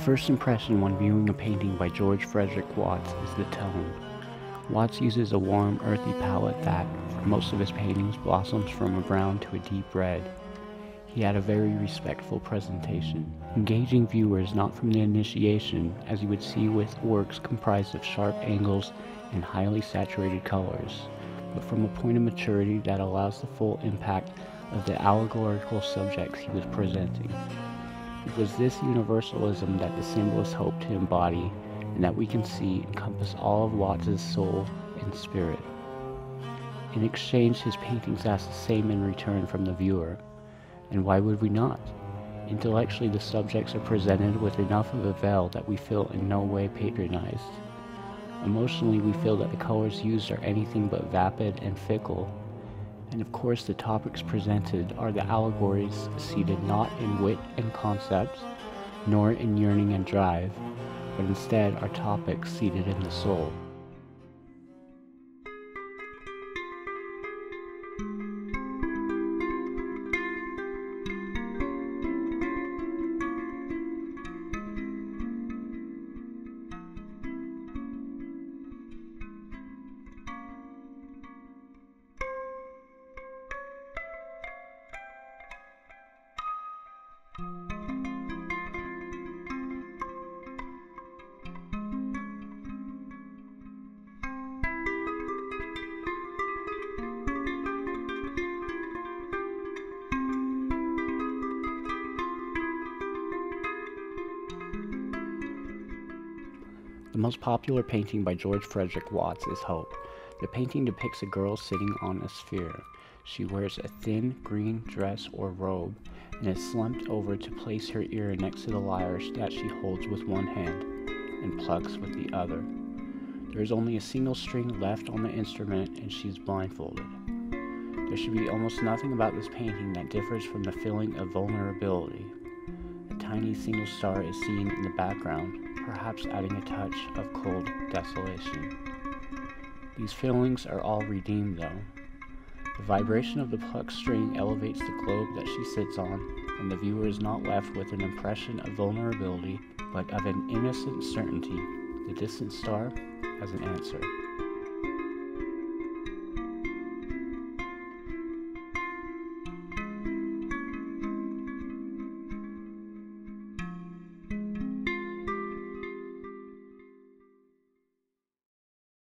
first impression when viewing a painting by George Frederic Watts is the tone. Watts uses a warm, earthy palette that, for most of his paintings, blossoms from a brown to a deep red. He had a very respectful presentation, engaging viewers not from the initiation, as you would see with works comprised of sharp angles and highly saturated colors, but from a point of maturity that allows the full impact of the allegorical subjects he was presenting. It was this universalism that the symbolists hoped to embody and that we can see encompass all of Watts's soul and spirit. In exchange, his paintings ask the same in return from the viewer. And why would we not? Intellectually, the subjects are presented with enough of a veil that we feel in no way patronized. Emotionally, we feel that the colors used are anything but vapid and fickle. And of course, the topics presented are the allegories seated not in wit and concepts, nor in yearning and drive, but instead are topics seated in the soul. The most popular painting by George Frederic Watts is Hope. The painting depicts a girl sitting on a sphere. She wears a thin green dress or robe and is slumped over to place her ear next to the lyre that she holds with one hand and plucks with the other. There is only a single string left on the instrument and she is blindfolded. There should be almost nothing about this painting that differs from the feeling of vulnerability. A tiny single star is seen in the background, perhaps adding a touch of cold desolation. These feelings are all redeemed, though. The vibration of the plucked string elevates the globe that she sits on, and the viewer is not left with an impression of vulnerability, but of an innocent certainty. The distant star has an answer.